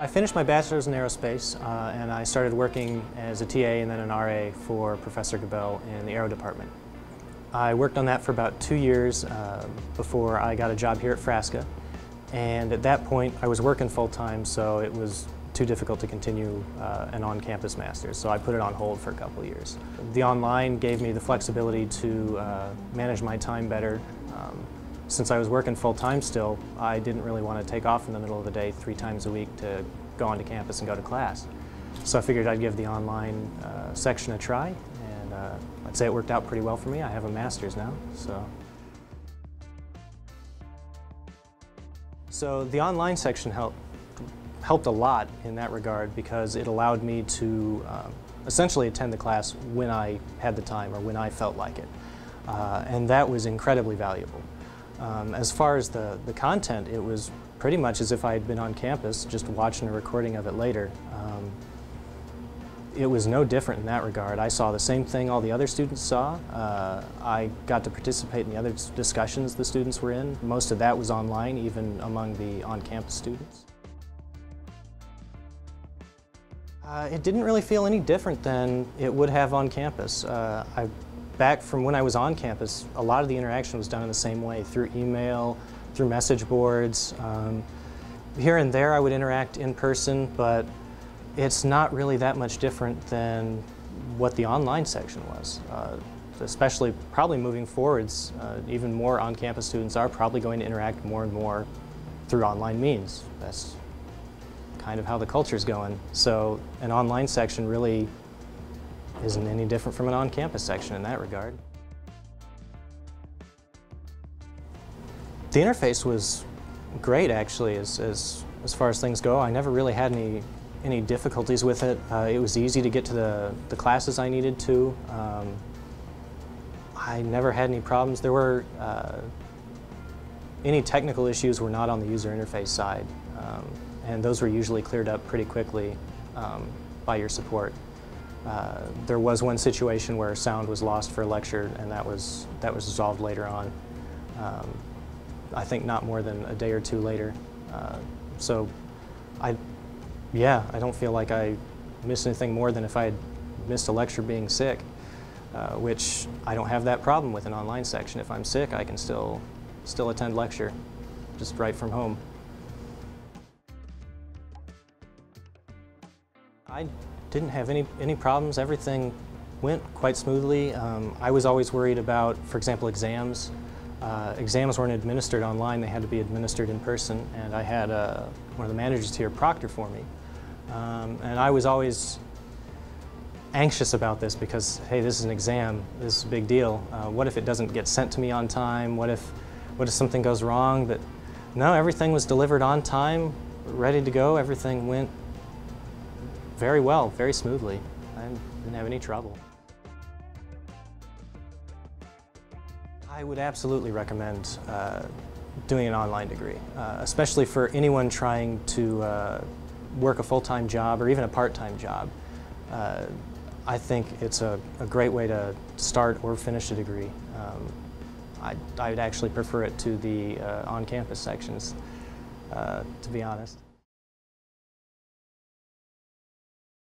I finished my bachelor's in aerospace uh, and I started working as a TA and then an RA for Professor Gabel in the aero department. I worked on that for about two years uh, before I got a job here at Frasca and at that point I was working full-time so it was too difficult to continue uh, an on-campus master's, so I put it on hold for a couple years. The online gave me the flexibility to uh, manage my time better. Um, since I was working full-time still, I didn't really want to take off in the middle of the day three times a week to go onto campus and go to class. So I figured I'd give the online uh, section a try, and uh, I'd say it worked out pretty well for me. I have a master's now, so. So the online section helped helped a lot in that regard because it allowed me to um, essentially attend the class when I had the time or when I felt like it. Uh, and that was incredibly valuable. Um, as far as the, the content, it was pretty much as if I had been on campus, just watching a recording of it later. Um, it was no different in that regard. I saw the same thing all the other students saw. Uh, I got to participate in the other discussions the students were in. Most of that was online, even among the on-campus students. Uh, it didn't really feel any different than it would have on campus. Uh, I, back from when I was on campus, a lot of the interaction was done in the same way, through email, through message boards. Um, here and there I would interact in person, but it's not really that much different than what the online section was. Uh, especially probably moving forwards, uh, even more on-campus students are probably going to interact more and more through online means. That's kind of how the culture is going. So an online section really isn't any different from an on-campus section in that regard. The interface was great actually as, as, as far as things go. I never really had any, any difficulties with it. Uh, it was easy to get to the, the classes I needed to. Um, I never had any problems. There were uh, any technical issues were not on the user interface side. Um, and those were usually cleared up pretty quickly um, by your support. Uh, there was one situation where sound was lost for a lecture, and that was that was resolved later on. Um, I think not more than a day or two later. Uh, so, I, yeah, I don't feel like I missed anything more than if I had missed a lecture being sick, uh, which I don't have that problem with an online section. If I'm sick, I can still still attend lecture, just right from home. I didn't have any, any problems. Everything went quite smoothly. Um, I was always worried about, for example, exams. Uh, exams weren't administered online, they had to be administered in person, and I had uh, one of the managers here proctor for me. Um, and I was always anxious about this because, hey, this is an exam, this is a big deal. Uh, what if it doesn't get sent to me on time? What if, what if something goes wrong? But no, everything was delivered on time, ready to go, everything went very well, very smoothly. I didn't have any trouble. I would absolutely recommend uh, doing an online degree, uh, especially for anyone trying to uh, work a full-time job or even a part-time job. Uh, I think it's a, a, great way to start or finish a degree. Um, I, I would actually prefer it to the uh, on-campus sections, uh, to be honest.